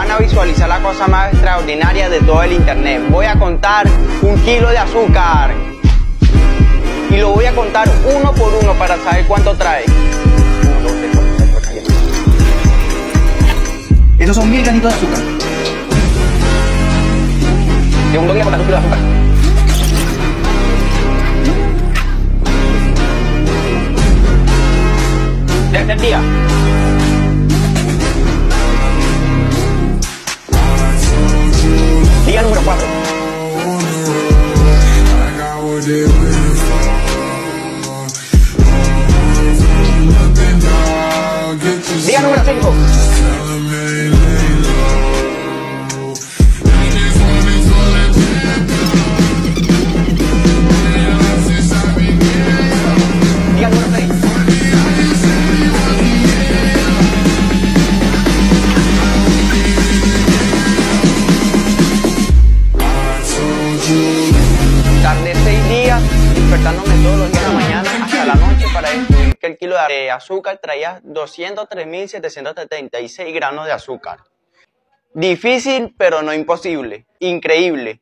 van a visualizar la cosa más extraordinaria de todo el internet. Voy a contar un kilo de azúcar. Y lo voy a contar uno por uno para saber cuánto trae. Uno, dos, tres, cuatro, cinco, seis, siete. Estos son mil granitos de azúcar. Segundo día contando un kilo de azúcar. Tercer día. Medalla número 4. Día número 5. Tardé 6 días despertándome todos los días de la mañana hasta la noche para descubrir que el kilo de azúcar traía 203.776 gramos de azúcar. Difícil, pero no imposible. Increíble.